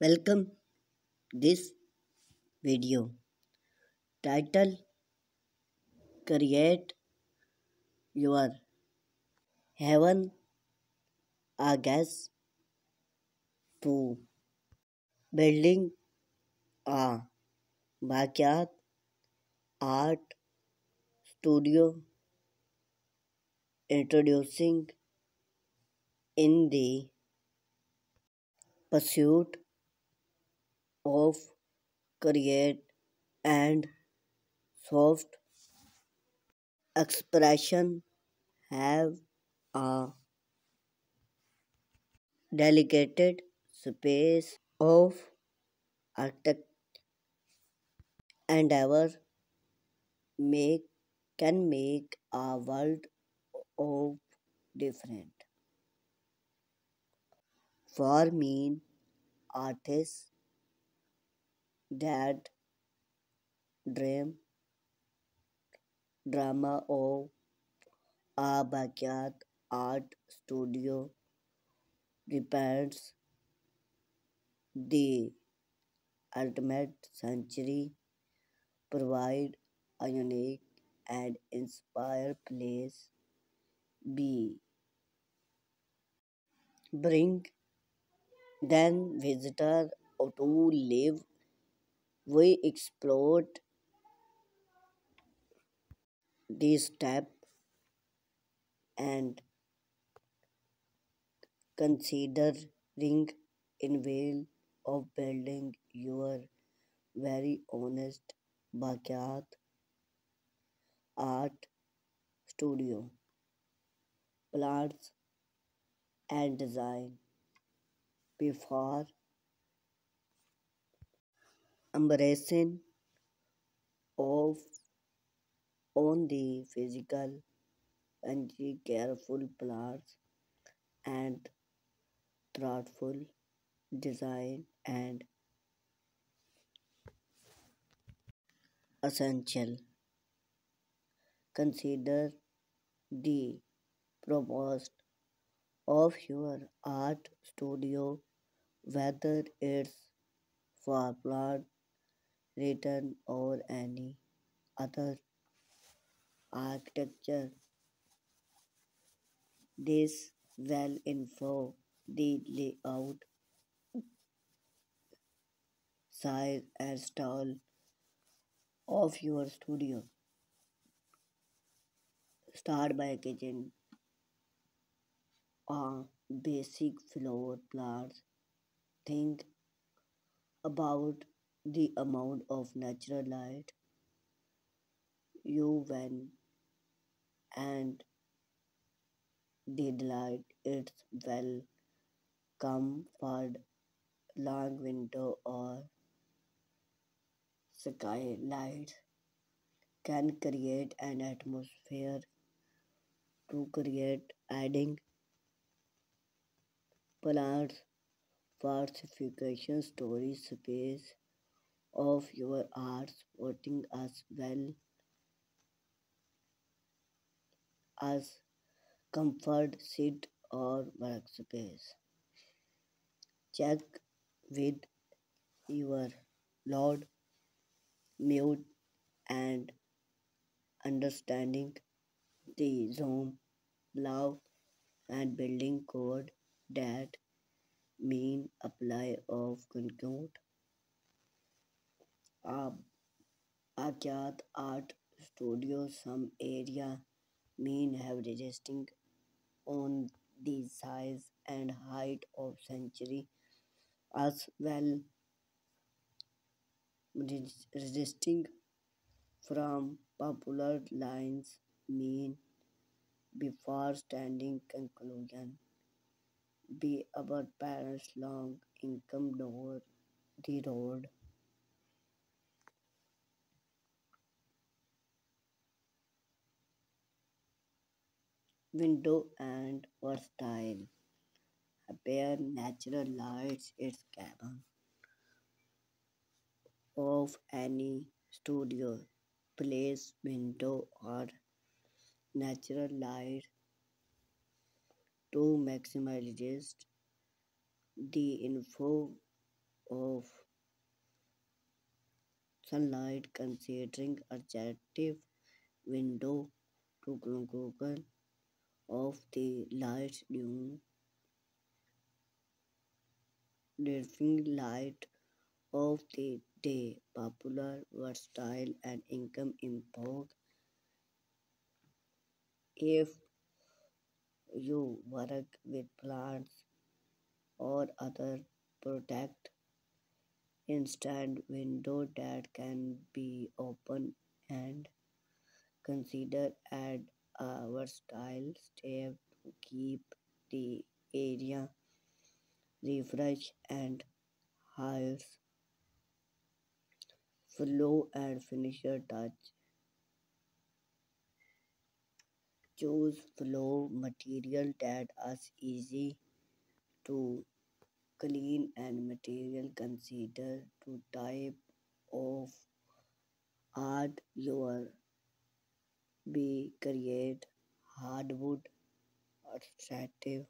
Welcome this video. Title Create Your Heaven a Guess to Building a Backyard Art Studio Introducing in the pursuit of create and soft expression have a dedicated space of architect endeavor make can make a world of different. For mean artists that dream drama of a backyard art studio depends the ultimate century provide a unique and inspired place be bring then visitor to live we explored this step and considering in way of building your very honest backyard art studio plants and design before embracing of on the physical and the careful plans and thoughtful design and essential. Consider the proposed of your art studio whether it's for plant written or any other architecture. This well info the layout size and style of your studio. Start by kitchen a basic floor plans. Think about the amount of natural light you when and the light it's well come for long window or skylight can create an atmosphere to create adding plants falsification story space of your art supporting as well as comfort seat or workspace. Check with your Lord mute and understanding the zone love and building code that mean apply of conclude a backyard art studio some area mean have resisting on the size and height of century as well res- resisting from popular lines mean before standing conclusion be about parents long income door the road window and versatile bare natural lights its cabin of any studio place window or natural light to maximize the info of sunlight considering adjective window to Google of the light due living light of the day. Popular versatile and income import if you work with plants or other product instant window that can be open and consider add a style step to keep the area refresh and hires flow and finisher touch. Choose flow material that is easy to clean and material consider to type of art your be create hardwood attractive